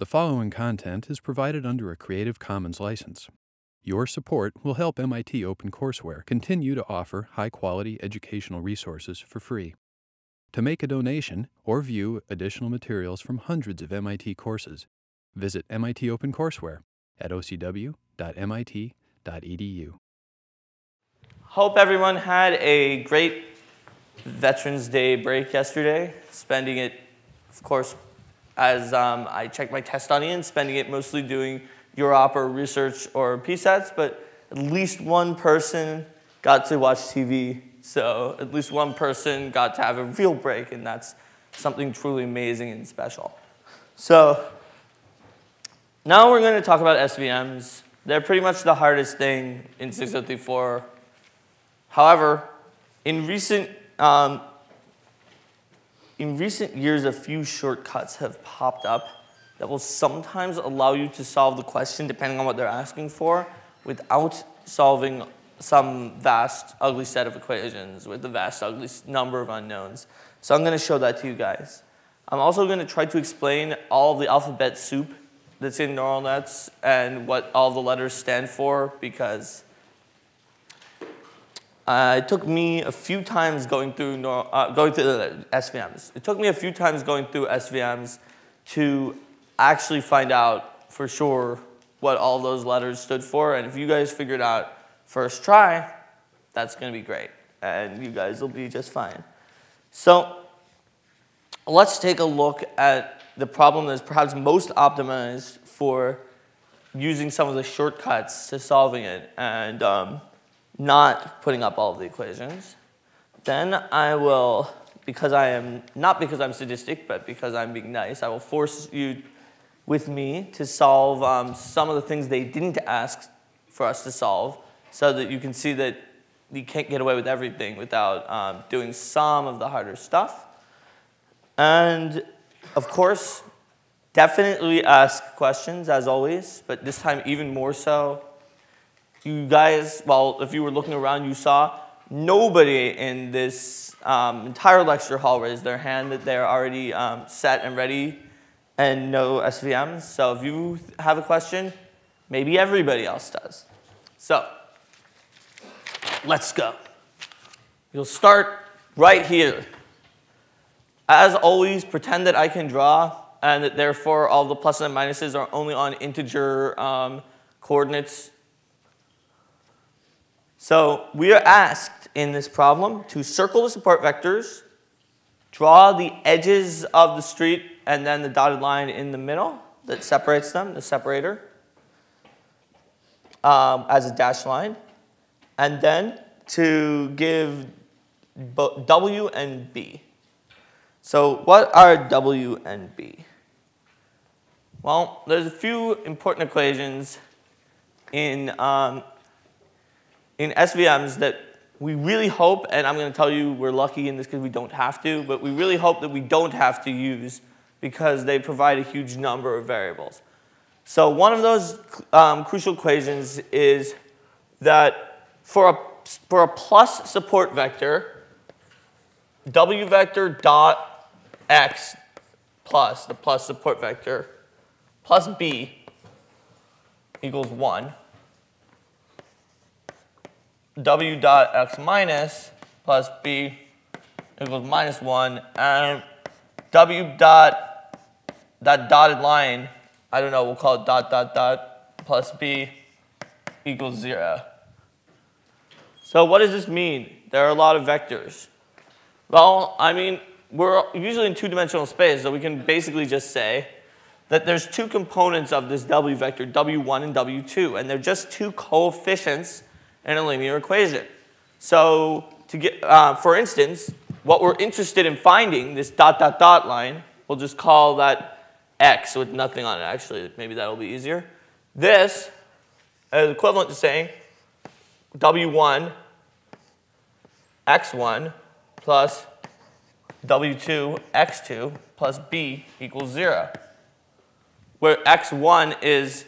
The following content is provided under a Creative Commons license. Your support will help MIT OpenCourseware continue to offer high quality educational resources for free. To make a donation or view additional materials from hundreds of MIT courses, visit MIT OpenCourseware at ocw.mit.edu. Hope everyone had a great Veterans Day break yesterday, spending it, of course, as um, I checked my test audience, spending it mostly doing UROP or research or psets, but at least one person got to watch TV. So at least one person got to have a real break, and that's something truly amazing and special. So now we're going to talk about SVMs. They're pretty much the hardest thing in 6034. However, in recent um, in recent years, a few shortcuts have popped up that will sometimes allow you to solve the question depending on what they're asking for without solving some vast, ugly set of equations with a vast, ugly number of unknowns. So I'm going to show that to you guys. I'm also going to try to explain all the alphabet soup that's in neural nets and what all the letters stand for because uh, it took me a few times going through, uh, going through the SVMs. It took me a few times going through SVMs to actually find out for sure what all those letters stood for. And if you guys figured out first try, that's going to be great. And you guys will be just fine. So let's take a look at the problem that's perhaps most optimized for using some of the shortcuts to solving it. And um, not putting up all of the equations. Then I will, because I am, not because I'm sadistic, but because I'm being nice, I will force you with me to solve um, some of the things they didn't ask for us to solve so that you can see that you can't get away with everything without um, doing some of the harder stuff. And of course, definitely ask questions as always, but this time even more so you guys, well, if you were looking around, you saw nobody in this um, entire lecture hall raised their hand that they're already um, set and ready and no SVMs. So if you have a question, maybe everybody else does. So let's go. You'll start right here. As always, pretend that I can draw and that therefore all the pluses and minuses are only on integer um, coordinates so we are asked in this problem to circle the support vectors, draw the edges of the street, and then the dotted line in the middle that separates them, the separator, um, as a dashed line, and then to give W and B. So what are W and B? Well, there's a few important equations in um, in SVMs that we really hope, and I'm going to tell you we're lucky in this because we don't have to, but we really hope that we don't have to use because they provide a huge number of variables. So one of those um, crucial equations is that for a, for a plus support vector, w vector dot x plus, the plus support vector, plus b equals 1 w dot x minus plus b equals minus 1, and w dot, that dotted line, I don't know, we'll call it dot dot dot plus b equals 0. So what does this mean? There are a lot of vectors. Well, I mean, we're usually in two-dimensional space, so we can basically just say that there's two components of this w vector, w1 and w2, and they're just two coefficients in a linear equation. So to get, uh, for instance, what we're interested in finding, this dot, dot, dot line, we'll just call that x with nothing on it. Actually, maybe that'll be easier. This is equivalent to saying w1 x1 plus w2 x2 plus b equals 0, where x1 is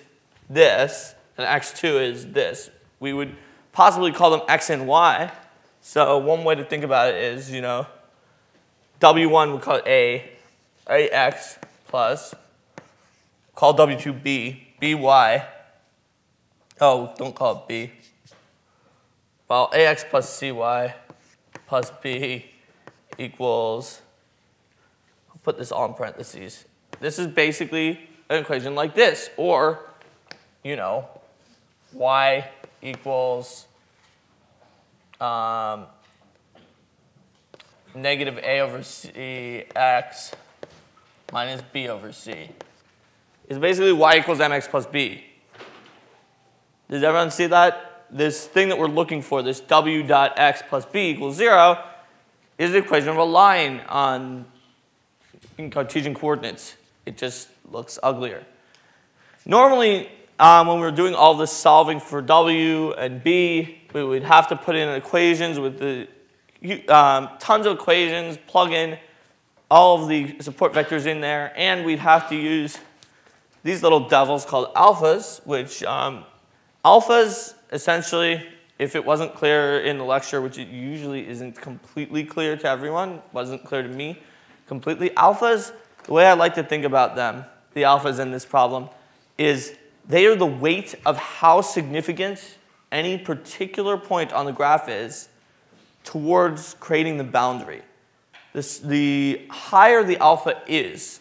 this and x2 is this. We would possibly call them x and y. So one way to think about it is, you know, W1 we call it A, AX plus call W2 B, by, oh, don't call it B. Well, AX plus CY plus B equals, I'll put this all in parentheses. This is basically an equation like this, or, you know, Y equals um, negative A over C X minus B over C. Is basically Y equals MX plus B. Does everyone see that? This thing that we're looking for, this W dot X plus B equals zero, is the equation of a line on in Cartesian coordinates. It just looks uglier. Normally, um, when we are doing all this solving for W and B, we would have to put in equations with the um, tons of equations, plug in all of the support vectors in there, and we'd have to use these little devils called alphas, which um, alphas essentially, if it wasn't clear in the lecture, which it usually isn't completely clear to everyone, wasn't clear to me completely, alphas, the way I like to think about them, the alphas in this problem, is they are the weight of how significant any particular point on the graph is towards creating the boundary. This, the higher the alpha is,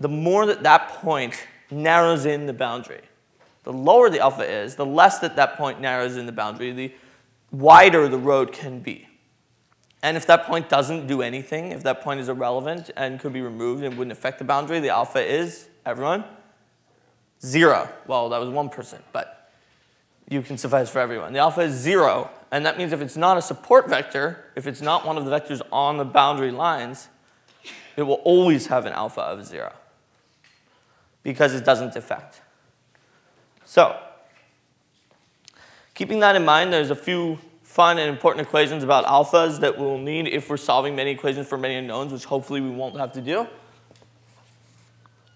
the more that that point narrows in the boundary. The lower the alpha is, the less that that point narrows in the boundary, the wider the road can be. And if that point doesn't do anything, if that point is irrelevant and could be removed and wouldn't affect the boundary, the alpha is, everyone, Zero. Well, that was one person, but you can suffice for everyone. The alpha is zero, and that means if it's not a support vector, if it's not one of the vectors on the boundary lines, it will always have an alpha of zero because it doesn't affect. So, keeping that in mind, there's a few fun and important equations about alphas that we'll need if we're solving many equations for many unknowns, which hopefully we won't have to do.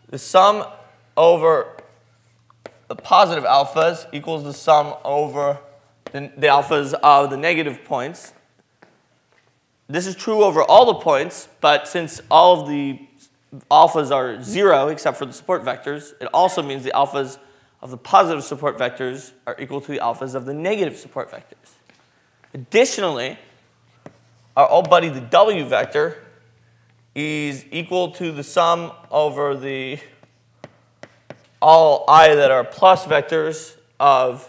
The sum over the positive alphas equals the sum over the, the alphas of the negative points. This is true over all the points, but since all of the alphas are zero except for the support vectors, it also means the alphas of the positive support vectors are equal to the alphas of the negative support vectors. Additionally, our old buddy the w vector is equal to the sum over the all i that are plus vectors of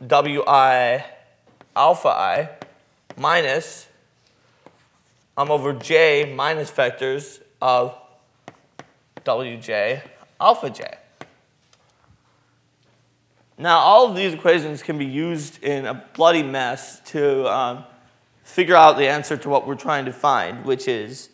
wi alpha i minus I'm over j minus vectors of wj alpha j. Now, all of these equations can be used in a bloody mess to um, figure out the answer to what we're trying to find, which is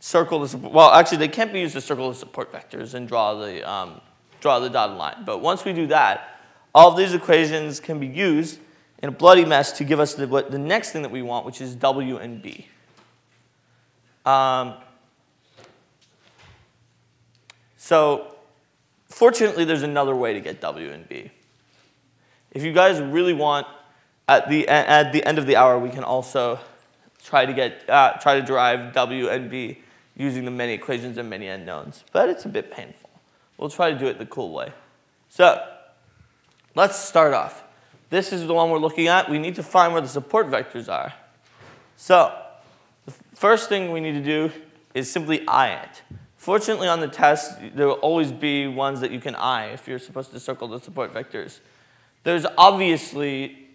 circle the, well, actually they can't be used to circle the support vectors and draw the, um, draw the dotted line. But once we do that, all of these equations can be used in a bloody mess to give us the, what, the next thing that we want, which is W and B. Um, so fortunately, there's another way to get W and B. If you guys really want, at the, at the end of the hour, we can also try to get, uh, try to derive W and B using the many equations and many unknowns, but it's a bit painful. We'll try to do it the cool way. So let's start off. This is the one we're looking at. We need to find where the support vectors are. So the first thing we need to do is simply eye it. Fortunately on the test, there will always be ones that you can eye if you're supposed to circle the support vectors. There's obviously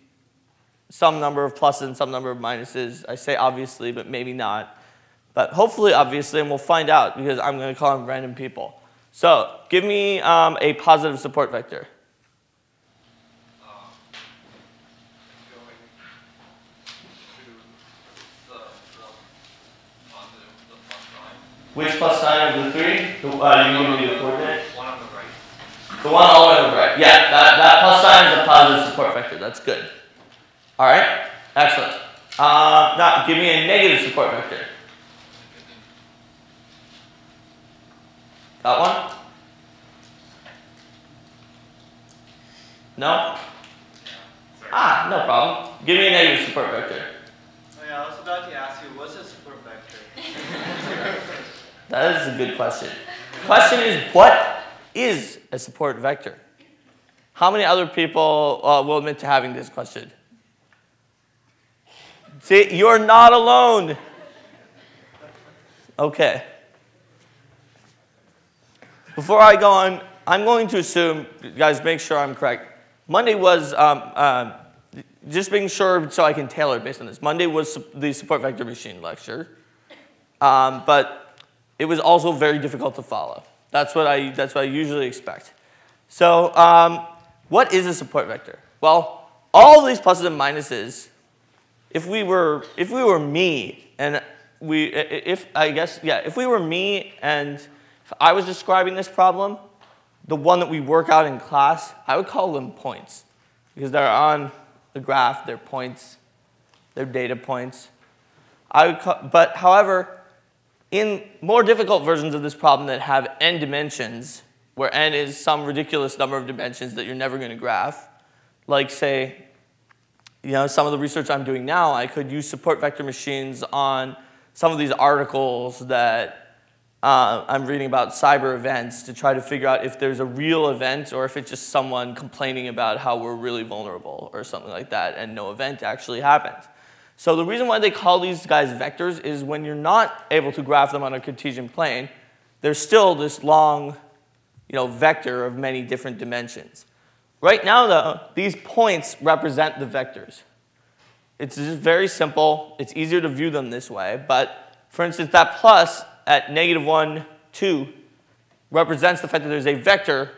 some number of pluses and some number of minuses. I say obviously, but maybe not. But hopefully, obviously, and we'll find out because I'm going to call them random people. So give me um, a positive support vector. Which plus sign of the three? The, uh, you give me the coordinate? One on the right. The one all the way on the right. Yeah, that, that plus sign is a positive support vector. That's good. All right, excellent. Uh, now, give me a negative support vector. Got one? No? Ah, no problem. Give me a negative support vector. Oh yeah, I was about to ask you, what's a support vector? That is a good question. Question is, what is a support vector? How many other people uh, will admit to having this question? See, you're not alone. Okay. Before I go on, I'm going to assume, guys, make sure I'm correct. Monday was, um, uh, just making sure so I can tailor it based on this. Monday was the support vector machine lecture, um, but it was also very difficult to follow. That's what I, that's what I usually expect. So um, what is a support vector? Well, all these pluses and minuses, if we were, if we were me and we, if, I guess, yeah, if we were me and I was describing this problem, the one that we work out in class, I would call them points because they're on the graph, they're points, they're data points. I would call, but however, in more difficult versions of this problem that have n dimensions, where n is some ridiculous number of dimensions that you're never going to graph, like say, you know, some of the research I'm doing now, I could use support vector machines on some of these articles that uh, I'm reading about cyber events to try to figure out if there's a real event or if it's just someone complaining about how we're really vulnerable or something like that and no event actually happened. So the reason why they call these guys vectors is when you're not able to graph them on a Cartesian plane, there's still this long you know, vector of many different dimensions. Right now, though, these points represent the vectors. It's just very simple. It's easier to view them this way. But for instance, that plus at negative 1, 2 represents the fact that there's a vector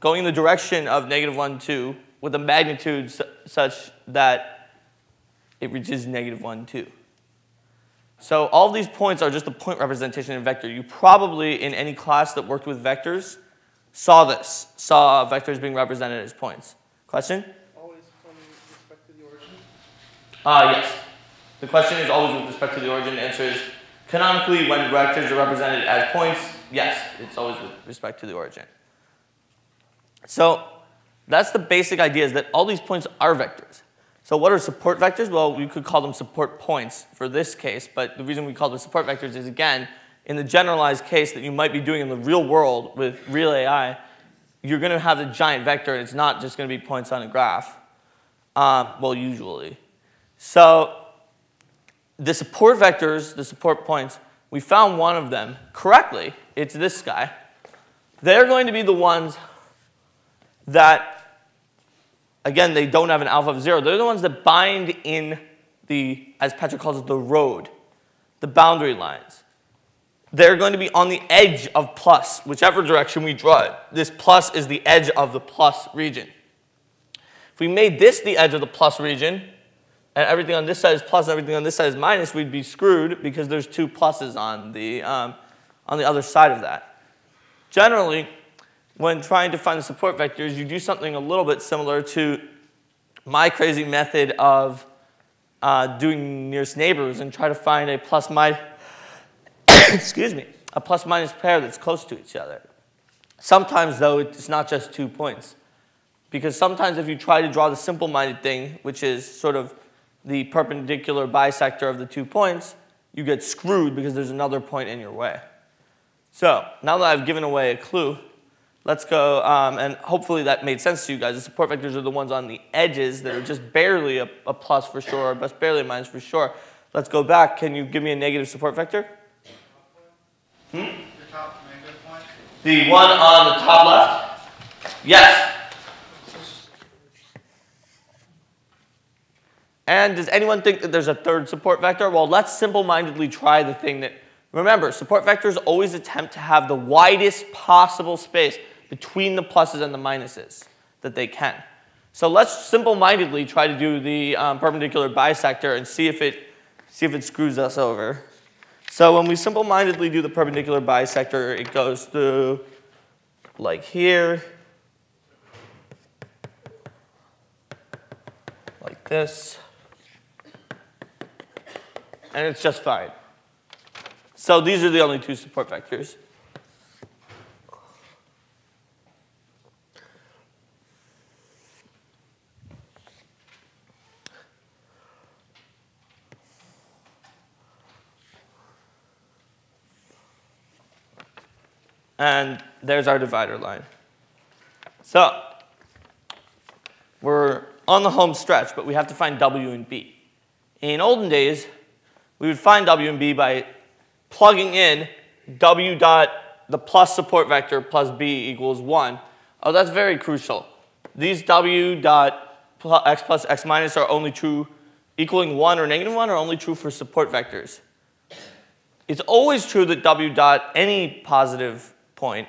going in the direction of negative 1, 2 with a magnitude su such that it reaches negative 1, 2. So all of these points are just a point representation in vector. You probably, in any class that worked with vectors, saw this, saw vectors being represented as points. Question? Always from respect to the origin? Uh, yes. The question is always with respect to the origin. The answer is Canonically, when vectors are represented as points, yes, it's always with respect to the origin. So that's the basic idea is that all these points are vectors. So what are support vectors? Well, we could call them support points for this case, but the reason we call them support vectors is, again, in the generalized case that you might be doing in the real world with real AI, you're going to have a giant vector, and it's not just going to be points on a graph. Um, well, usually. So the support vectors, the support points, we found one of them correctly. It's this guy. They're going to be the ones that, again, they don't have an alpha of zero. They're the ones that bind in the, as Patrick calls it, the road, the boundary lines. They're going to be on the edge of plus, whichever direction we draw it. This plus is the edge of the plus region. If we made this the edge of the plus region, and everything on this side is plus and everything on this side is minus, we'd be screwed because there's two pluses on the, um, on the other side of that. Generally, when trying to find the support vectors, you do something a little bit similar to my crazy method of uh, doing nearest neighbors and try to find a plus minus, excuse me, a plus minus pair that's close to each other. Sometimes, though, it's not just two points. Because sometimes if you try to draw the simple-minded thing, which is sort of the perpendicular bisector of the two points, you get screwed because there's another point in your way. So now that I've given away a clue, let's go, um, and hopefully that made sense to you guys. The support vectors are the ones on the edges that are just barely a, a plus for sure, or but barely a minus for sure. Let's go back. Can you give me a negative support vector? Hmm? The top negative point? The one on the top left? Yes. And does anyone think that there's a third support vector? Well, let's simple-mindedly try the thing that, remember, support vectors always attempt to have the widest possible space between the pluses and the minuses that they can. So let's simple-mindedly try to do the um, perpendicular bisector and see if, it, see if it screws us over. So when we simple-mindedly do the perpendicular bisector, it goes through like here, like this, and it's just fine. So these are the only two support vectors. And there's our divider line. So we're on the home stretch, but we have to find W and B. In olden days, we would find W and B by plugging in W dot the plus support vector plus B equals 1. Oh, that's very crucial. These W dot x plus x minus are only true equaling 1 or negative 1 are only true for support vectors. It's always true that W dot any positive point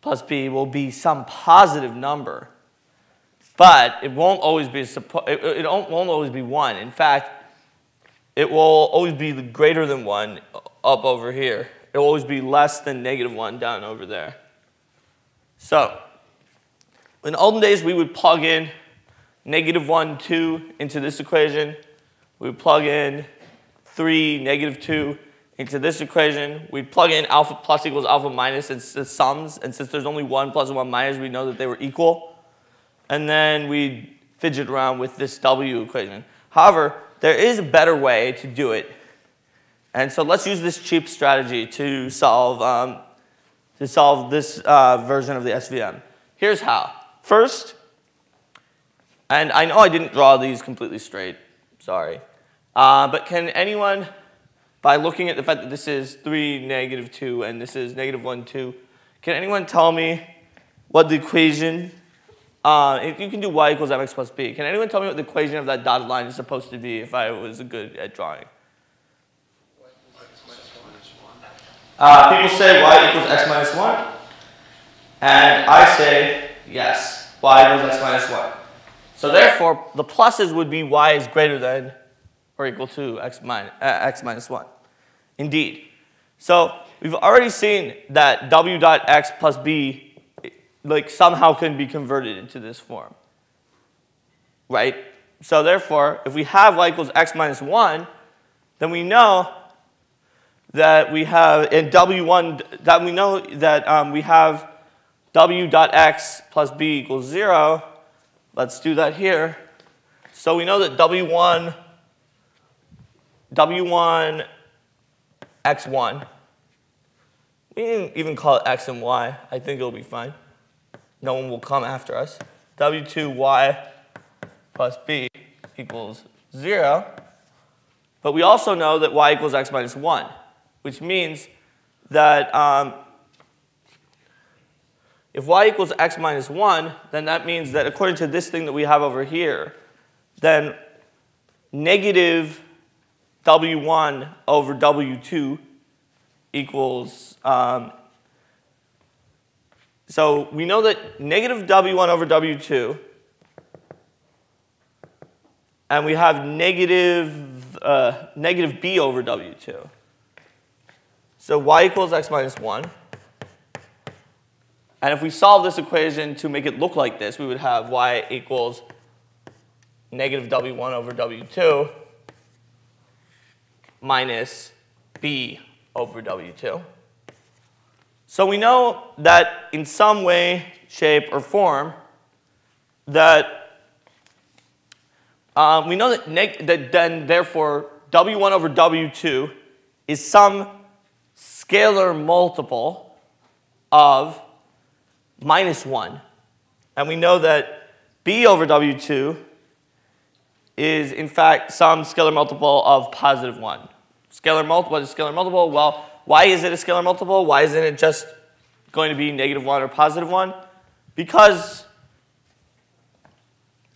plus B will be some positive number. But it won't always be, it, it won't always be 1. In fact, it will always be the greater than 1 up over here. It will always be less than negative 1 down over there. So, in olden days, we would plug in negative 1, 2 into this equation. We would plug in 3, negative 2 into this equation. We'd plug in alpha plus equals alpha minus. It's the sums. And since there's only 1 plus and 1 minus, we know that they were equal and then we fidget around with this W equation. However, there is a better way to do it. And so let's use this cheap strategy to solve, um, to solve this uh, version of the SVM. Here's how. First, and I know I didn't draw these completely straight, sorry. Uh, but can anyone, by looking at the fact that this is 3, negative 2, and this is negative 1, 2, can anyone tell me what the equation uh, you can do y equals mx plus b. Can anyone tell me what the equation of that dotted line is supposed to be if I was good at drawing? Uh, people say y equals x minus 1. And I say, yes, y equals x minus 1. So therefore, the pluses would be y is greater than or equal to x, minus, uh, x minus 1. Indeed. So we've already seen that w dot x plus b like somehow can be converted into this form. Right? So therefore, if we have y equals x minus 1, then we know that we have in w1 that we know that um, we have w dot x plus b equals 0. Let's do that here. So we know that w1 w1 x1 we didn't even call it x and y. I think it'll be fine no one will come after us. W2y plus b equals 0. But we also know that y equals x minus 1, which means that um, if y equals x minus 1, then that means that according to this thing that we have over here, then negative w1 over w2 equals um, so we know that negative W1 over W2, and we have negative, uh, negative B over W2. So y equals x minus 1. And if we solve this equation to make it look like this, we would have y equals negative W1 over W2 minus B over W2. So we know that in some way, shape, or form, that um, we know that, that then therefore W1 over W2 is some scalar multiple of minus 1. And we know that B over W2 is in fact some scalar multiple of positive 1. Scalar multiple, what is scalar multiple? Well, why is it a scalar multiple? Why isn't it just going to be negative 1 or positive 1? Because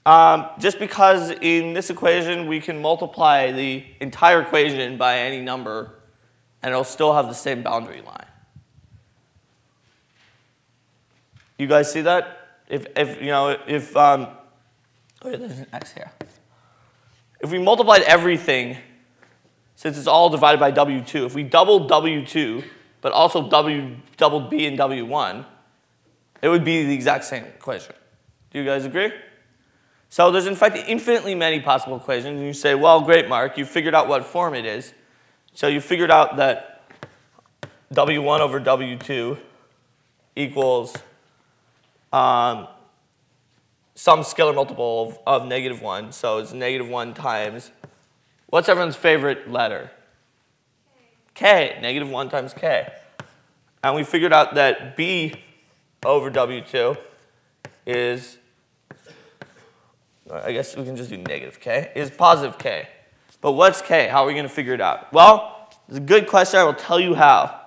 um, just because in this equation we can multiply the entire equation by any number and it'll still have the same boundary line. You guys see that? If, if you know, if, um, oh yeah, there's an x here. If we multiplied everything since it's all divided by W2. If we doubled W2, but also W doubled B and W1, it would be the exact same equation. Do you guys agree? So there's in fact infinitely many possible equations, and you say, well, great, Mark, you figured out what form it is. So you figured out that W1 over W2 equals um, some scalar multiple of, of negative 1. So it's negative 1 times What's everyone's favorite letter? K. Negative 1 times K. And we figured out that B over W2 is, I guess we can just do negative K, is positive K. But what's K? How are we going to figure it out? Well, it's a good question. I will tell you how.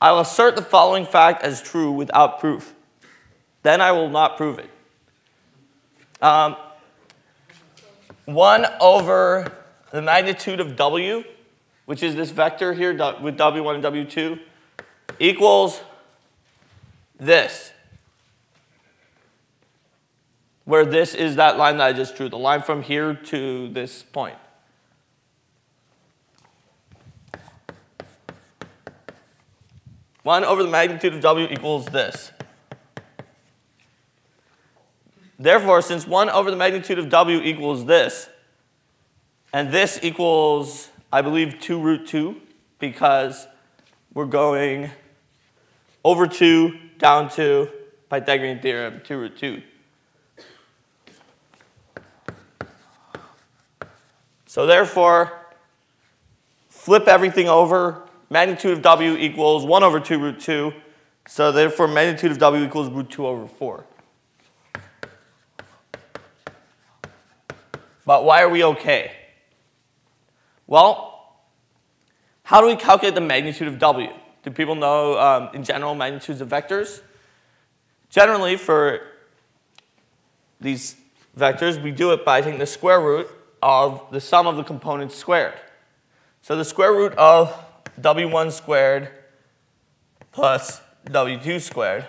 I will assert the following fact as true without proof. Then I will not prove it. Um, 1 over the magnitude of W, which is this vector here with W1 and W2, equals this. Where this is that line that I just drew, the line from here to this point. One over the magnitude of W equals this. Therefore, since 1 over the magnitude of W equals this, and this equals, I believe, 2 root 2, because we're going over 2, down 2, Pythagorean theorem, 2 root 2. So therefore, flip everything over. Magnitude of W equals 1 over 2 root 2. So therefore, magnitude of W equals root 2 over 4. But why are we okay? Well, how do we calculate the magnitude of W? Do people know, um, in general, magnitudes of vectors? Generally, for these vectors, we do it by taking the square root of the sum of the components squared. So the square root of W1 squared plus W2 squared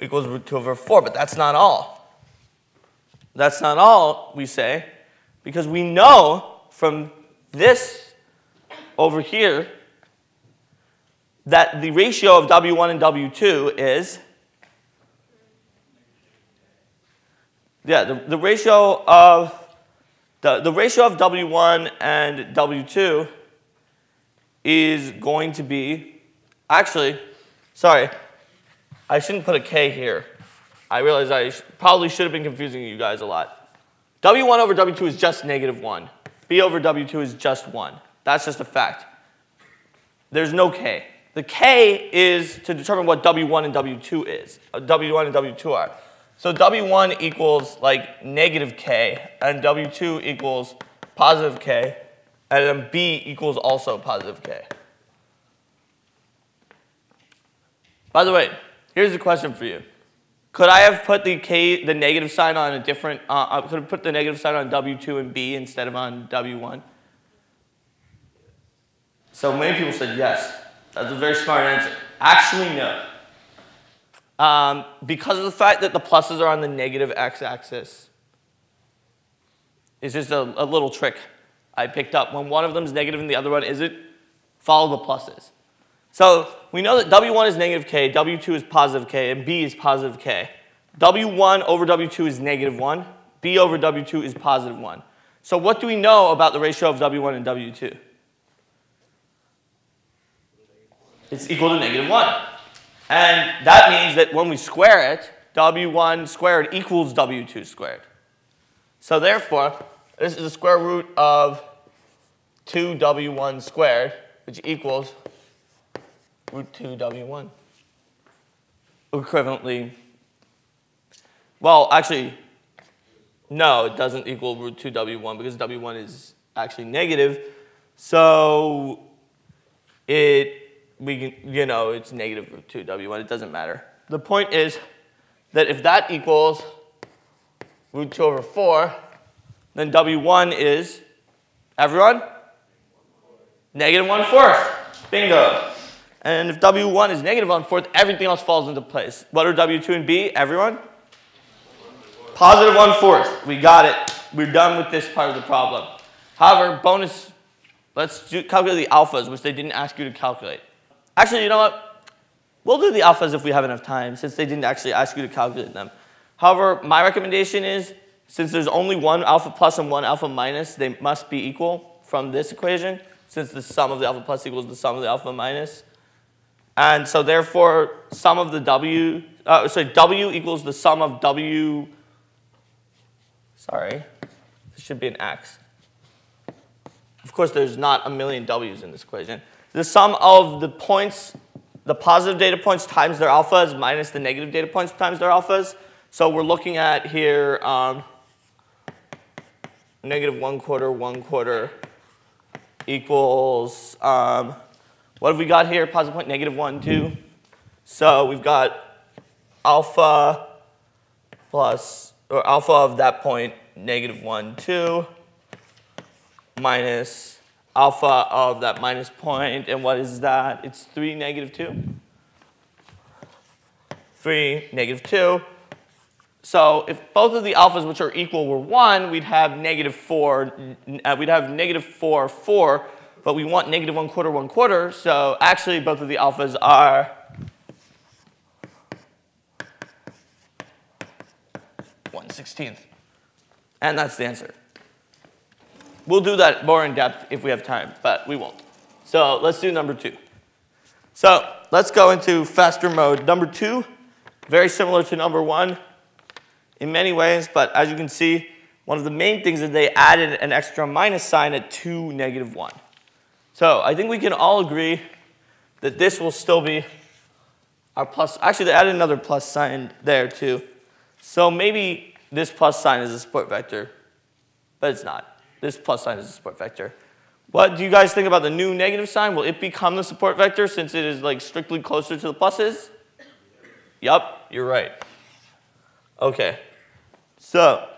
equals root 2 over 4, but that's not all. That's not all, we say, because we know from this over here that the ratio of W1 and W2 is, yeah, the, the ratio of, the, the ratio of W1 and W2 is going to be, actually, sorry, I shouldn't put a K here. I realize I sh probably should have been confusing you guys a lot. W1 over W2 is just negative 1. B over W2 is just 1. That's just a fact. There's no K. The K is to determine what W1 and W2 is, uh, W1 and W2 are. So W1 equals like negative K, and W2 equals positive K, and then B equals also positive K. By the way, here's a question for you. Could I have put the K, the negative sign on a different, uh, I uh, could have put the negative sign on W2 and B instead of on W1? So many people said yes. That's a very smart answer. Actually, no. Um, because of the fact that the pluses are on the negative x-axis. It's just a, a little trick I picked up. When one of them is negative and the other one isn't, follow the pluses. So we know that W1 is negative k, W2 is positive k, and B is positive k. W1 over W2 is negative 1. B over W2 is positive 1. So what do we know about the ratio of W1 and W2? It's equal to negative 1. And that means that when we square it, W1 squared equals W2 squared. So therefore, this is the square root of 2W1 squared, which equals root 2 W1. Equivalently, well, actually, no, it doesn't equal root 2 W1 because W1 is actually negative. So it, we can, you know, it's negative root 2 W1. It doesn't matter. The point is that if that equals root 2 over 4, then W1 is, everyone? Negative 1 fourth. Bingo. And if W1 is negative one fourth, everything else falls into place. What are W2 and B, everyone? Positive one fourth. We got it. We're done with this part of the problem. However, bonus, let's do, calculate the alphas, which they didn't ask you to calculate. Actually, you know what? We'll do the alphas if we have enough time, since they didn't actually ask you to calculate them. However, my recommendation is, since there's only one alpha plus and one alpha minus, they must be equal from this equation, since the sum of the alpha plus equals the sum of the alpha minus. And so therefore, sum of the W, uh, sorry, W equals the sum of W, sorry, this should be an X. of course, there's not a million W's in this equation. The sum of the points, the positive data points times their alphas minus the negative data points times their alphas. So we're looking at here um, negative one quarter, one quarter equals, um, what have we got here? Positive point, negative one, two. So we've got alpha plus, or alpha of that point, negative one, two, minus alpha of that minus point, and what is that? It's three, negative two. Three, negative two. So if both of the alphas which are equal were 1, we'd have negative 4, uh, we'd have negative 4, 4, but we want negative 1 quarter, 1 quarter, so actually both of the alphas are one sixteenth. And that's the answer. We'll do that more in depth if we have time, but we won't. So let's do number two. So let's go into faster mode. Number two, very similar to number one in many ways, but as you can see, one of the main things is they added an extra minus sign at 2, negative 1. So I think we can all agree that this will still be our plus. Actually, they added another plus sign there too. So maybe this plus sign is a support vector, but it's not. This plus sign is a support vector. What do you guys think about the new negative sign? Will it become the support vector since it is like strictly closer to the pluses? Yup, you're right. Okay, so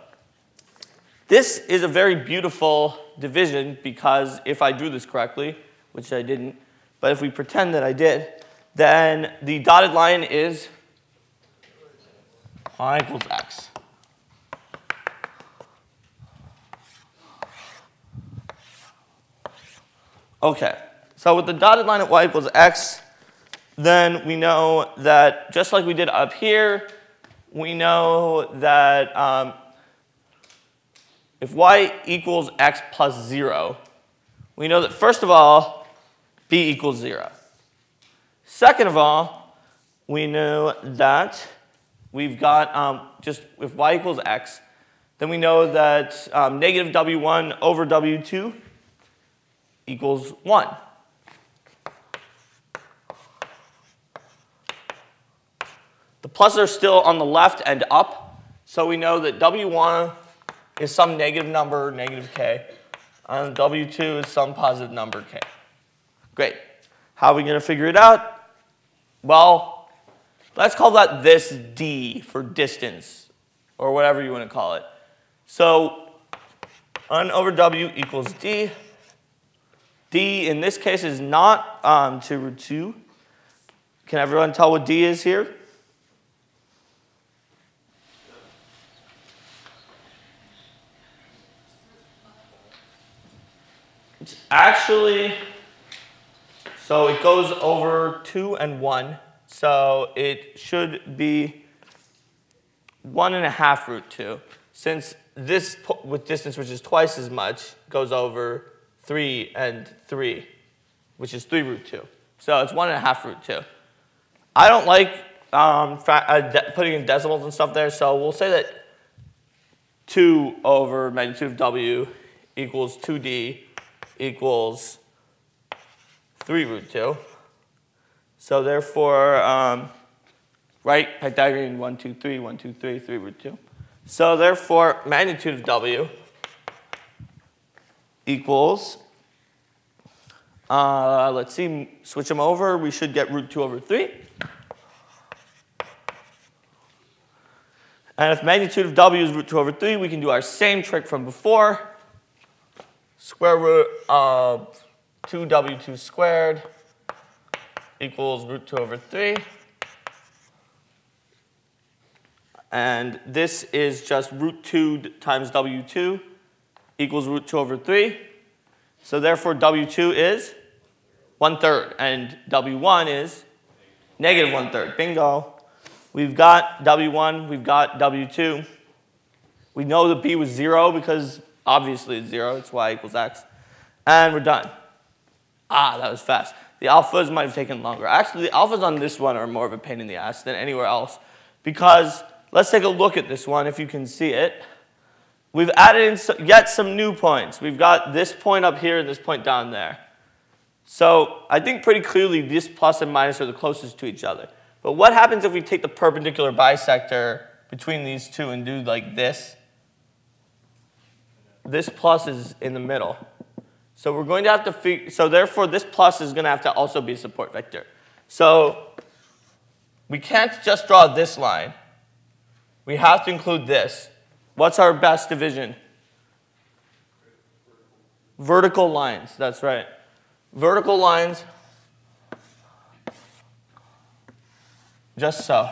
this is a very beautiful division because if I drew this correctly, which I didn't, but if we pretend that I did, then the dotted line is y equals x. Okay, so with the dotted line at y equals x, then we know that just like we did up here, we know that um, if y equals x plus 0, we know that first of all, b equals 0. Second of all, we know that we've got um, just if y equals x, then we know that um, negative w1 over w2 equals 1. The pluses are still on the left and up, so we know that W1 is some negative number, negative k, and W2 is some positive number, k. Great. How are we going to figure it out? Well, let's call that this d for distance, or whatever you want to call it. So 1 over w equals d. d in this case is not um, 2 root 2. Can everyone tell what d is here? It's actually, so it goes over 2 and 1. So it should be 1 and a half root 2. Since this with distance, which is twice as much, goes over 3 and 3, which is 3 root 2. So it's 1 and a half root 2. I don't like um, uh, putting in decimals and stuff there, so we'll say that 2 over magnitude of w equals 2d equals 3 root 2. So therefore, um, right, Pythagorean 1, 2, 3, 1, 2, 3, 3 root 2. So therefore, magnitude of W equals, uh, let's see, switch them over, we should get root 2 over 3. And if magnitude of W is root 2 over 3, we can do our same trick from before square root of 2w2 squared equals root 2 over 3. And this is just root 2 times w2 equals root 2 over 3. So therefore, w2 is 1 third, and w1 is negative 1 third. Bingo. We've got w1, we've got w2. We know that b was 0 because Obviously it's zero, it's y equals x. And we're done. Ah, that was fast. The alphas might have taken longer. Actually, the alphas on this one are more of a pain in the ass than anywhere else because let's take a look at this one if you can see it. we've added in so, yet some new points. We've got this point up here and this point down there. So I think pretty clearly this plus and minus are the closest to each other. But what happens if we take the perpendicular bisector between these two and do like this? This plus is in the middle. So we're going to have to figure, so therefore this plus is going to have to also be a support vector. So we can't just draw this line. We have to include this. What's our best division? Vertical lines, that's right. Vertical lines just so.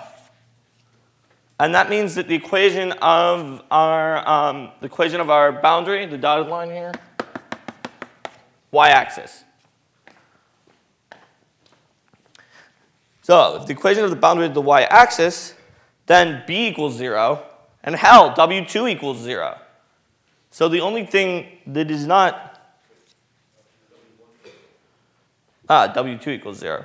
And that means that the equation of our, um, the equation of our boundary, the dotted line here, y-axis. So if the equation of the boundary is the y-axis, then b equals 0, and hell, w2 equals 0. So the only thing that is not, ah, w2 equals 0.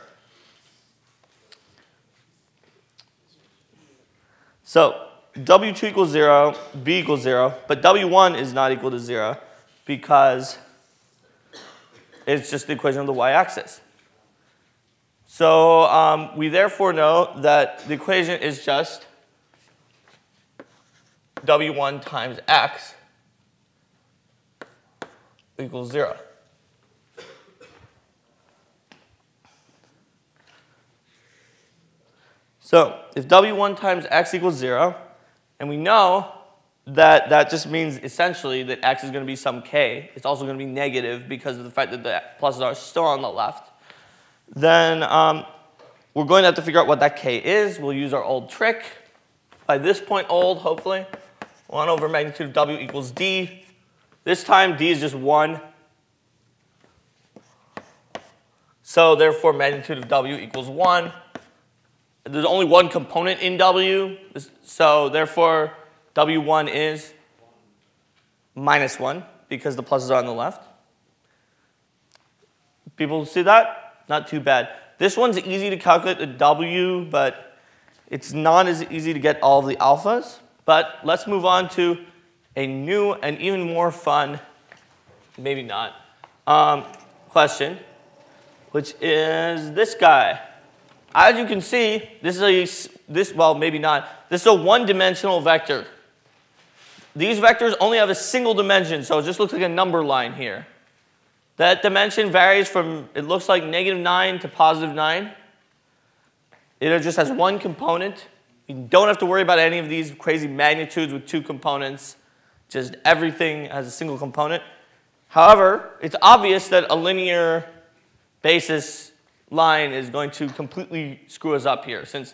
So W2 equals 0, B equals 0, but W1 is not equal to 0 because it's just the equation of the y-axis. So um, we therefore know that the equation is just W1 times X equals 0. So if W1 times x equals 0, and we know that that just means essentially that x is going to be some k, it's also going to be negative because of the fact that the pluses are still on the left, then um, we're going to have to figure out what that k is. We'll use our old trick. By this point old, hopefully, 1 over magnitude of w equals d. This time d is just 1. So therefore magnitude of w equals 1 there's only one component in W, so therefore W1 is minus 1 because the pluses are on the left. People see that? Not too bad. This one's easy to calculate the W, but it's not as easy to get all of the alphas. But let's move on to a new and even more fun, maybe not, um, question, which is this guy. As you can see, this is a, this, well, maybe not. This is a one-dimensional vector. These vectors only have a single dimension, so it just looks like a number line here. That dimension varies from, it looks like negative 9 to positive 9. It just has one component. You don't have to worry about any of these crazy magnitudes with two components. Just everything has a single component. However, it's obvious that a linear basis line is going to completely screw us up here since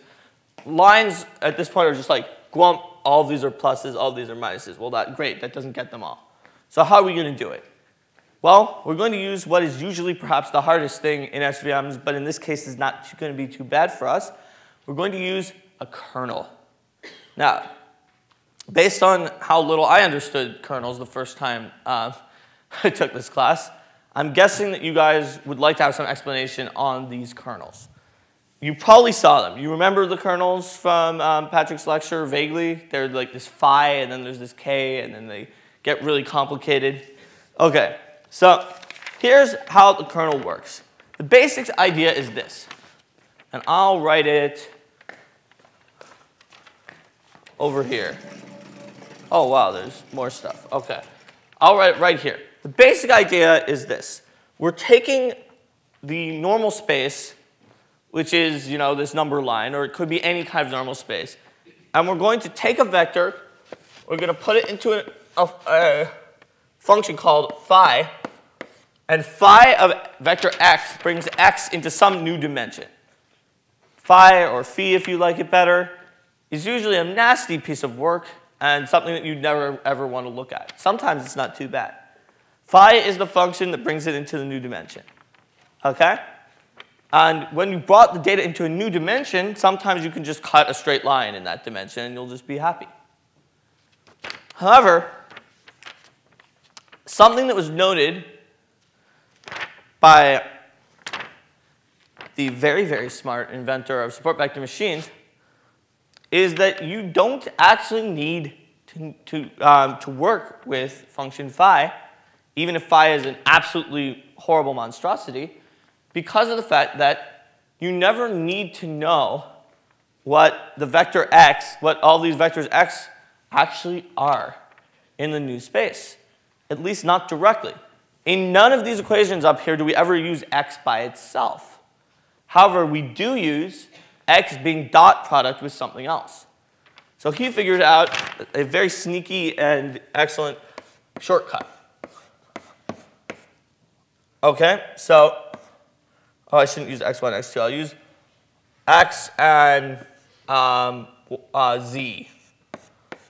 lines at this point are just like glump, all of these are pluses, all of these are minuses. Well, that great, that doesn't get them all. So how are we going to do it? Well, we're going to use what is usually perhaps the hardest thing in SVMs, but in this case is not going to be too bad for us. We're going to use a kernel. Now, based on how little I understood kernels the first time uh, I took this class, I'm guessing that you guys would like to have some explanation on these kernels. You probably saw them. You remember the kernels from um, Patrick's lecture vaguely? They're like this phi, and then there's this k, and then they get really complicated. Okay, so here's how the kernel works. The basic idea is this, and I'll write it over here. Oh, wow, there's more stuff. Okay, I'll write it right here. The basic idea is this. We're taking the normal space, which is you know, this number line, or it could be any kind of normal space, and we're going to take a vector, we're going to put it into a, a, a function called phi, and phi of vector x brings x into some new dimension. Phi, or phi if you like it better, is usually a nasty piece of work and something that you'd never ever want to look at. Sometimes it's not too bad. Phi is the function that brings it into the new dimension. Okay? And when you brought the data into a new dimension, sometimes you can just cut a straight line in that dimension and you'll just be happy. However, something that was noted by the very, very smart inventor of support vector machines is that you don't actually need to, to, um, to work with function phi, even if phi is an absolutely horrible monstrosity, because of the fact that you never need to know what the vector x, what all these vectors x actually are in the new space, at least not directly. In none of these equations up here do we ever use x by itself. However, we do use x being dot product with something else. So he figured out a very sneaky and excellent shortcut. Okay, so, oh, I shouldn't use x1, x2. I'll use x and um, uh, z.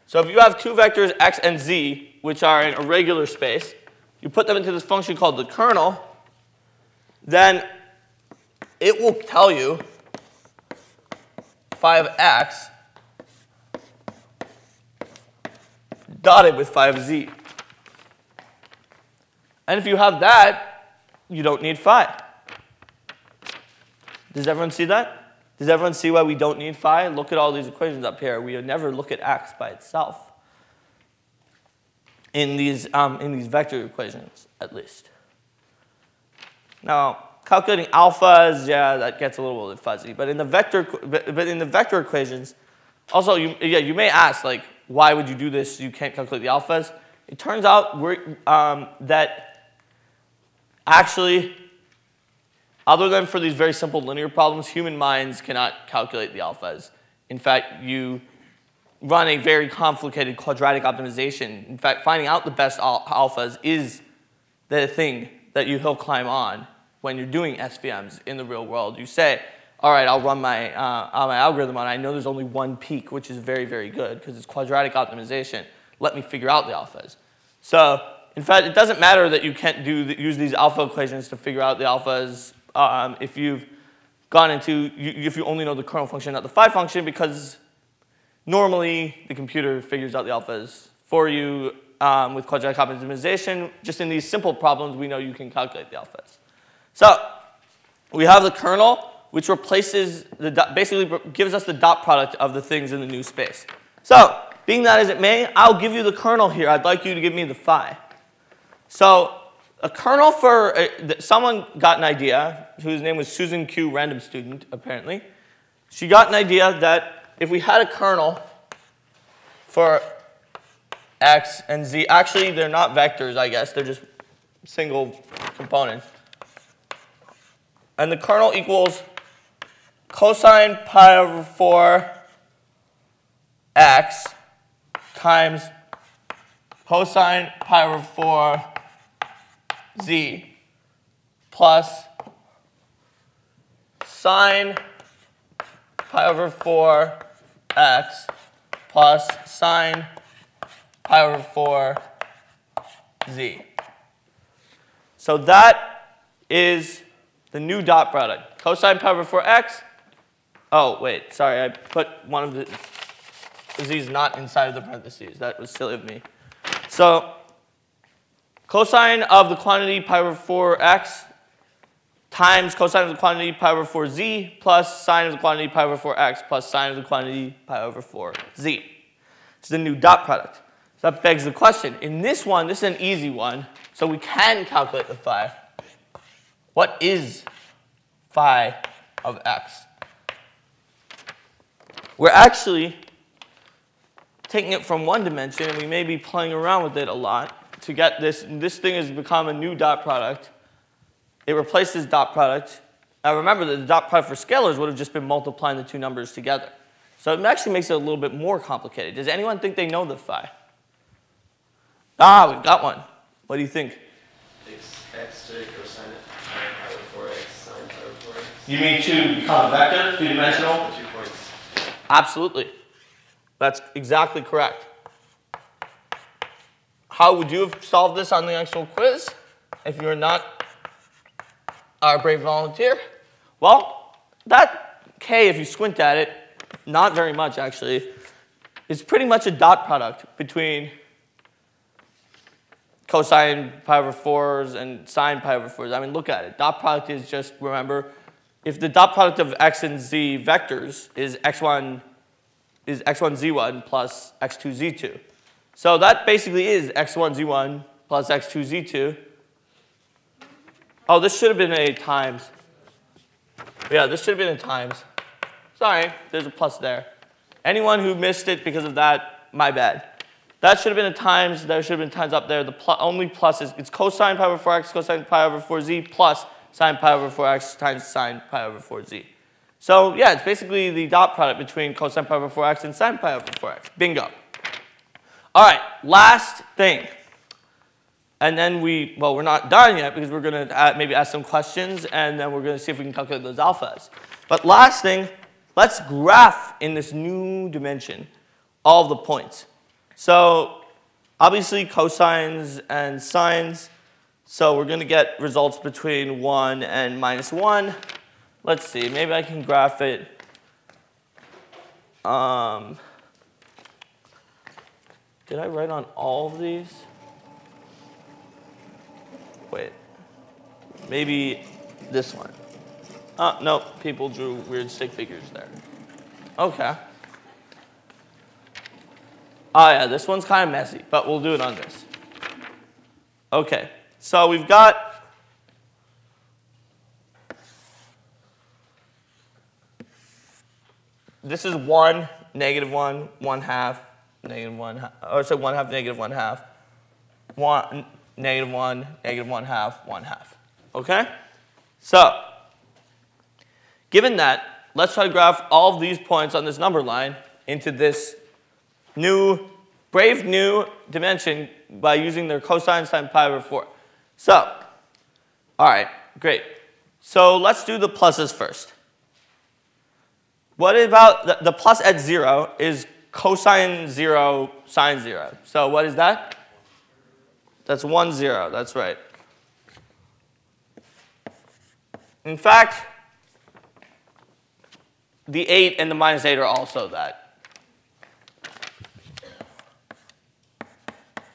So if you have two vectors x and z, which are in a regular space, you put them into this function called the kernel, then it will tell you phi of x dotted with phi z. And if you have that, you don't need phi. Does everyone see that? Does everyone see why we don't need phi? Look at all these equations up here. We never look at x by itself in these, um, in these vector equations, at least. Now, calculating alphas, yeah, that gets a little bit fuzzy. But in the vector, but in the vector equations, also, you, yeah, you may ask, like, why would you do this? You can't calculate the alphas. It turns out um, that actually other than for these very simple linear problems, human minds cannot calculate the alphas. In fact, you run a very complicated quadratic optimization. In fact, finding out the best alphas is the thing that you hill climb on when you're doing SVMs in the real world. You say, all right, I'll run my, uh, my algorithm on. I know there's only one peak, which is very, very good because it's quadratic optimization. Let me figure out the alphas. So, in fact, it doesn't matter that you can't do use these alpha equations to figure out the alphas um, if you've gone into, if you only know the kernel function, not the phi function, because normally the computer figures out the alphas for you um, with quadratic optimization. Just in these simple problems, we know you can calculate the alphas. So we have the kernel, which replaces, the basically gives us the dot product of the things in the new space. So being that as it may, I'll give you the kernel here. I'd like you to give me the phi. So a kernel for, uh, someone got an idea, whose name was Susan Q, random student, apparently. She got an idea that if we had a kernel for x and z, actually they're not vectors, I guess, they're just single components. And the kernel equals cosine pi over 4 x times cosine pi over 4 z plus sine pi over 4 x plus sine pi over 4 z. So that is the new dot product. Cosine pi over 4 x. Oh, wait, sorry, I put one of the z's not inside of the parentheses. That was silly of me. So cosine of the quantity pi over 4x times cosine of the quantity pi over 4z plus sine of the quantity pi over 4x plus sine of the quantity pi over 4z. It's the new dot product. So that begs the question. In this one, this is an easy one, so we can calculate the phi. What is phi of x? We're actually taking it from one dimension, and we may be playing around with it a lot to get this, this thing has become a new dot product. It replaces dot product. Now remember that the dot product for scalars would have just been multiplying the two numbers together. So it actually makes it a little bit more complicated. Does anyone think they know the phi? Ah, we've got one. What do you think? X, x to cosine over 4x sine over 4x. You mean to become a vector, two-dimensional? Two points. Absolutely. That's exactly correct. How would you have solved this on the actual quiz if you're not our brave volunteer? Well, that k, if you squint at it, not very much actually, is pretty much a dot product between cosine pi over 4s and sine pi over 4s. I mean, look at it. Dot product is just, remember, if the dot product of x and z vectors is x1 is x1 z1 plus x2 z2. So that basically is x1, z1 plus x2, z2. Oh, this should have been a times. Yeah, this should have been a times. Sorry, there's a plus there. Anyone who missed it because of that, my bad. That should have been a times, there should have been times up there. The pl only plus is, it's cosine pi over 4x, cosine pi over 4z, plus sine pi over 4x times sine pi over 4z. So yeah, it's basically the dot product between cosine pi over 4x and sine pi over 4x. Bingo. All right, last thing. And then we, well, we're not done yet because we're going to maybe ask some questions and then we're going to see if we can calculate those alphas. But last thing, let's graph in this new dimension all the points. So obviously cosines and sines. So we're going to get results between 1 and minus 1. Let's see, maybe I can graph it. Um, did I write on all of these? Wait, maybe this one. Uh, oh, no, people drew weird stick figures there. Okay. Oh yeah, this one's kind of messy, but we'll do it on this. Okay, so we've got this is 1, negative 1, 1 half, negative 1 half, or so 1 half, negative 1 half, 1, negative 1, negative 1 half, 1 half. Okay? So, given that, let's try to graph all of these points on this number line into this new, brave new dimension by using their cosine sine pi over 4. So, all right, great. So let's do the pluses first. What about the, the plus at 0 is cosine 0 sine 0. So what is that? That's 1, 0. That's right. In fact, the 8 and the minus 8 are also that.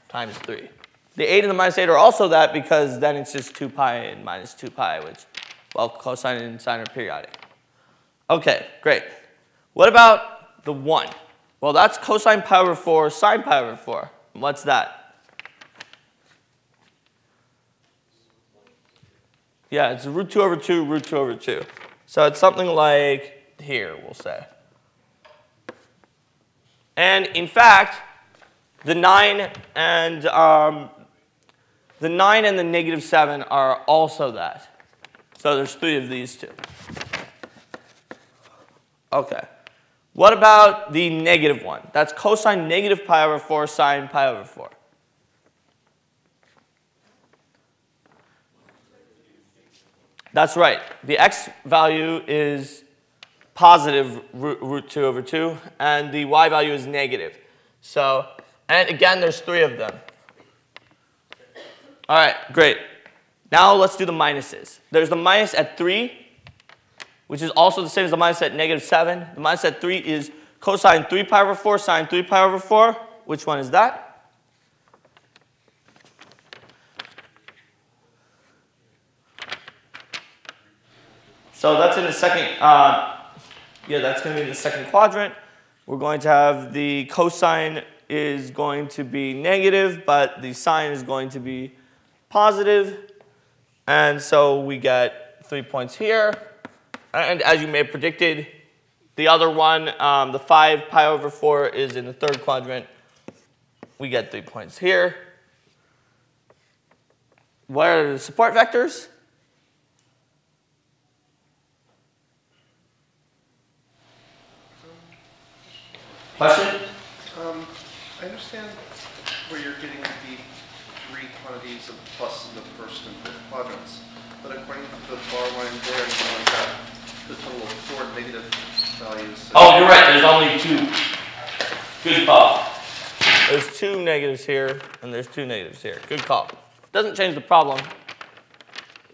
Times 3. The 8 and the minus 8 are also that because then it's just 2 pi and minus 2 pi, which, well, cosine and sine are periodic. Okay, great. What about the 1? Well, that's cosine pi over 4 sine pi over 4. What's that? Yeah, it's root 2 over 2, root 2 over 2. So it's something like here, we'll say. And in fact, the 9 and um, the 9 and the negative 7 are also that. So there's three of these two. Okay. What about the negative 1? That's cosine negative pi over 4 sine pi over 4. That's right. The x value is positive root, root 2 over 2, and the y value is negative. So, and again, there's three of them. All right, great. Now let's do the minuses. There's the minus at 3, which is also the same as the minus at negative 7. The minus at 3 is cosine 3 pi over 4 sine 3 pi over 4. Which one is that? So that's in the second, uh, yeah, that's going to be the second quadrant. We're going to have the cosine is going to be negative, but the sine is going to be positive. And so we get three points here. And as you may have predicted, the other one, um, the 5 pi over 4 is in the third quadrant. We get three points here. What are the support vectors? Question? Um, I understand where you're getting the three quantities of plus in the first and fifth quadrants, but according to the bar line there, the total of four negative values. Oh, you're right. There's only two. Good call. There's two negatives here, and there's two negatives here. Good call. Doesn't change the problem.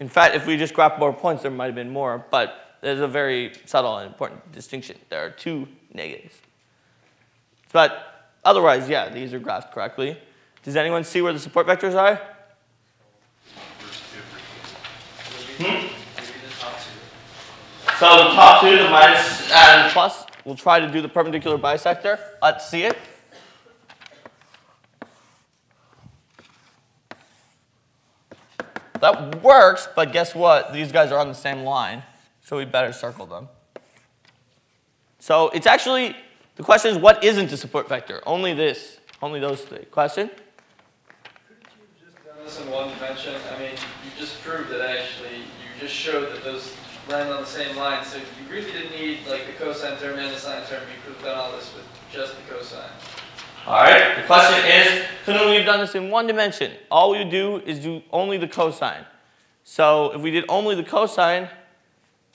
In fact, if we just graph more points, there might have been more, but there's a very subtle and important distinction. There are two negatives. But otherwise, yeah, these are graphed correctly. Does anyone see where the support vectors are? So the top two, the minus and plus, we'll try to do the perpendicular bisector. Let's see it. That works, but guess what? These guys are on the same line, so we better circle them. So it's actually, the question is what isn't a support vector? Only this, only those three. Question? Just done this in one dimension? I mean, you just proved that actually, you just showed that those land on the same line. So you really didn't need like the cosine term and the sine term. You could have done all this with just the cosine. All right, the question is, couldn't we have done this in one dimension? All we do is do only the cosine. So if we did only the cosine,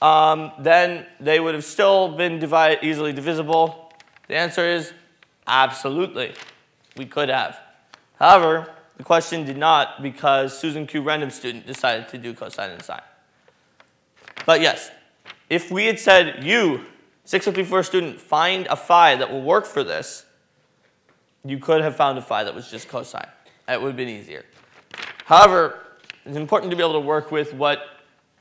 um, then they would have still been divide, easily divisible. The answer is absolutely. We could have. However, the question did not because Susan Q. Random student decided to do cosine and sine. But yes, if we had said, you, 6034 student, find a phi that will work for this, you could have found a phi that was just cosine. It would have been easier. However, it's important to be able to work with what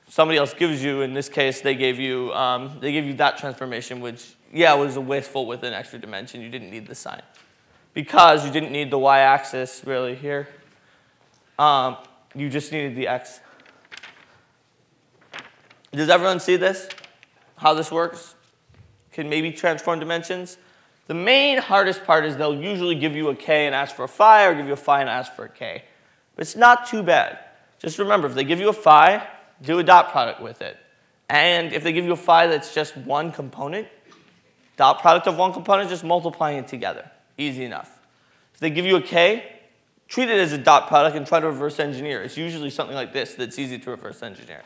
somebody else gives you. In this case, they gave you, um, they gave you that transformation, which, yeah, was a wasteful with an extra dimension. You didn't need the sine. Because you didn't need the y-axis really here. Um, you just needed the x. Does everyone see this? How this works? Can maybe transform dimensions? The main hardest part is they'll usually give you a k and ask for a phi, or give you a phi and ask for a k. But it's not too bad. Just remember, if they give you a phi, do a dot product with it. And if they give you a phi that's just one component, dot product of one component, just multiplying it together. Easy enough. If they give you a k, treat it as a dot product and try to reverse engineer. It's usually something like this that's easy to reverse engineer.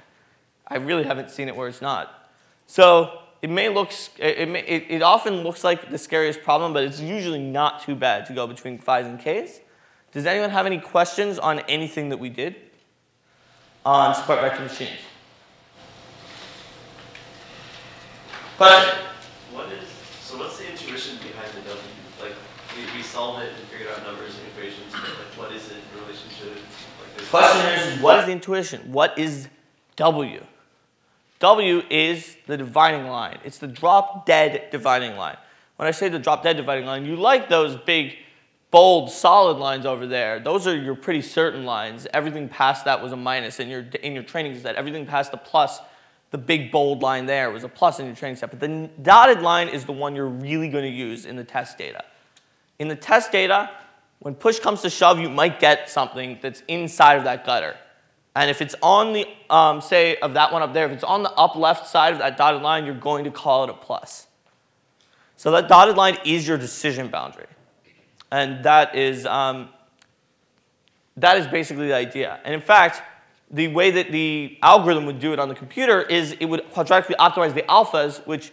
I really haven't seen it where it's not. So it may look, it, may, it, it, often looks like the scariest problem, but it's usually not too bad to go between phis and k's. Does anyone have any questions on anything that we did on support vector machines? Question? What is, so what's the intuition behind the W? Like, we, we solved it and figured out numbers and equations, but like, what is it in relation to like? Question is, what is the intuition? What is W? W is the dividing line. It's the drop dead dividing line. When I say the drop dead dividing line, you like those big, bold, solid lines over there. Those are your pretty certain lines. Everything past that was a minus in your, in your training set. Everything past the plus, the big bold line there was a plus in your training set. But the dotted line is the one you're really going to use in the test data. In the test data, when push comes to shove, you might get something that's inside of that gutter. And if it's on the, um, say, of that one up there, if it's on the up left side of that dotted line, you're going to call it a plus. So that dotted line is your decision boundary. And that is, um, that is basically the idea. And in fact, the way that the algorithm would do it on the computer is it would quadratically optimize the alphas, which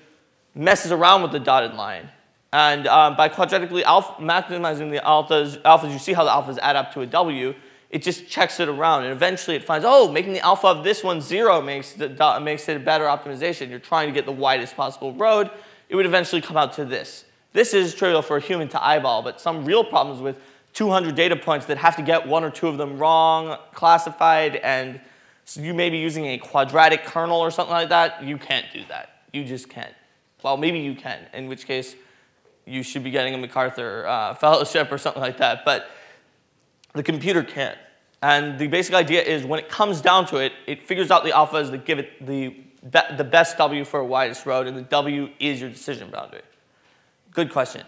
messes around with the dotted line. And um, by quadratically maximizing the alphas, alphas, you see how the alphas add up to a W it just checks it around. And eventually it finds, oh, making the alpha of this one zero makes, the, makes it a better optimization. You're trying to get the widest possible road. It would eventually come out to this. This is trivial for a human to eyeball, but some real problems with 200 data points that have to get one or two of them wrong, classified, and so you may be using a quadratic kernel or something like that. You can't do that. You just can't. Well, maybe you can, in which case you should be getting a MacArthur uh, fellowship or something like that. But the computer can't. And the basic idea is when it comes down to it, it figures out the alphas that give it the, be the best W for a widest road, and the W is your decision boundary. Good question.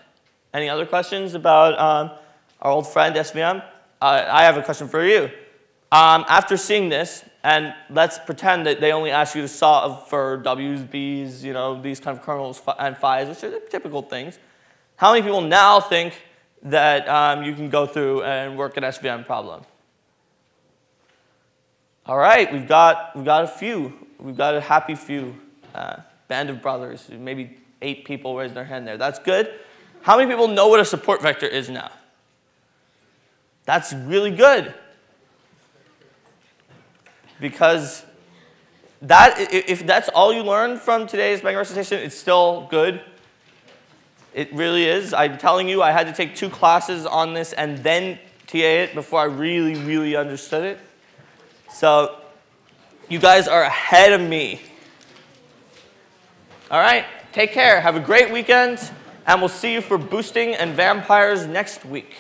Any other questions about um, our old friend SVM? Uh, I have a question for you. Um, after seeing this, and let's pretend that they only ask you to solve for W's, B's, you know, these kind of kernels and phi's, which are typical things. How many people now think that um, you can go through and work an SVM problem. All right, we've got, we've got a few. We've got a happy few. Uh, band of brothers, maybe eight people raised their hand there. That's good. How many people know what a support vector is now? That's really good. Because that, if that's all you learn from today's Mega recitation, it's still good. It really is. I'm telling you, I had to take two classes on this and then TA it before I really, really understood it. So you guys are ahead of me. All right, take care. Have a great weekend, and we'll see you for boosting and vampires next week.